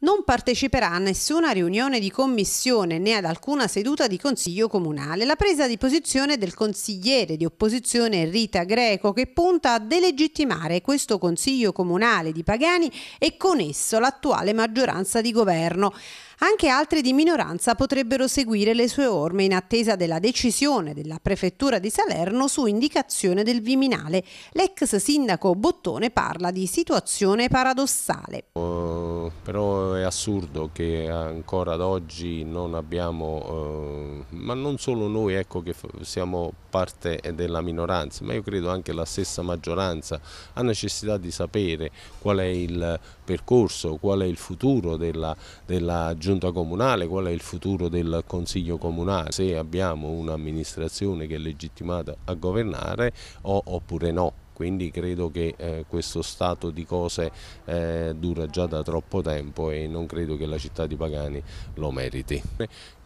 non parteciperà a nessuna riunione di commissione né ad alcuna seduta di consiglio comunale. La presa di posizione del consigliere di opposizione Rita Greco che punta a delegittimare questo consiglio comunale di Pagani e con esso l'attuale maggioranza di governo. Anche altri di minoranza potrebbero seguire le sue orme in attesa della decisione della prefettura di Salerno su indicazione del Viminale. L'ex sindaco Bottone parla di situazione paradossale. Uh, però è assurdo che ancora ad oggi non abbiamo, uh, ma non solo noi ecco, che siamo parte della minoranza, ma io credo anche la stessa maggioranza ha necessità di sapere qual è il percorso, qual è il futuro della, della giunta comunale, qual è il futuro del consiglio comunale, se abbiamo un'amministrazione che è legittimata a governare o, oppure no quindi credo che eh, questo stato di cose eh, dura già da troppo tempo e non credo che la città di Pagani lo meriti.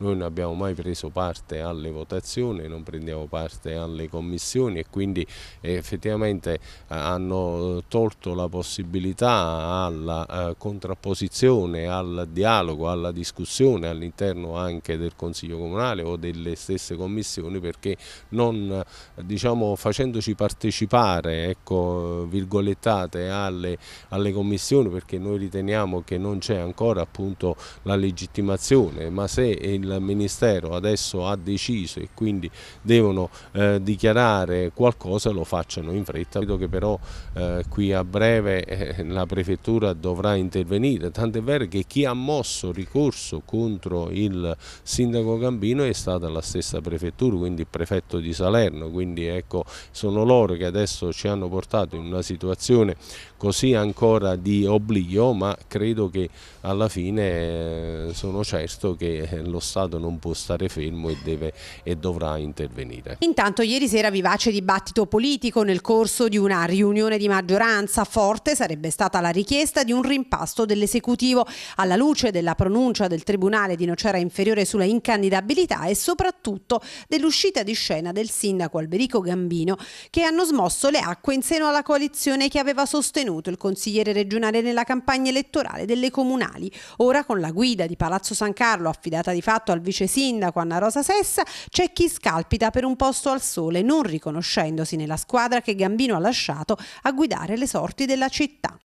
Noi non abbiamo mai preso parte alle votazioni, non prendiamo parte alle commissioni e quindi eh, effettivamente eh, hanno tolto la possibilità alla eh, contrapposizione, al dialogo, alla discussione all'interno anche del Consiglio Comunale o delle stesse commissioni perché non diciamo, facendoci partecipare ecco, virgolettate alle, alle, commissioni perché noi riteniamo che non c'è ancora appunto la legittimazione, ma se il Ministero adesso ha deciso e quindi devono eh, dichiarare qualcosa lo facciano in fretta. Credo che però eh, qui a breve eh, la Prefettura dovrà intervenire, tant'è vero che chi ha mosso ricorso contro il Sindaco Gambino è stata la stessa Prefettura, quindi il Prefetto di Salerno, quindi ecco sono loro che adesso ci hanno portato in una situazione così ancora di oblio, ma credo che alla fine eh, sono certo che eh, lo Stato non può stare fermo e, deve, e dovrà intervenire. Intanto ieri sera vivace dibattito politico nel corso di una riunione di maggioranza forte sarebbe stata la richiesta di un rimpasto dell'esecutivo alla luce della pronuncia del Tribunale di Nocera Inferiore sulla incandidabilità e soprattutto dell'uscita di scena del sindaco Alberico Gambino che hanno smosso le acque in seno alla coalizione che aveva sostenuto il consigliere regionale nella campagna elettorale delle comunali. Ora con la guida di Palazzo San Carlo affidata di fatto al vice sindaco Anna Rosa Sessa c'è chi scalpita per un posto al sole non riconoscendosi nella squadra che Gambino ha lasciato a guidare le sorti della città.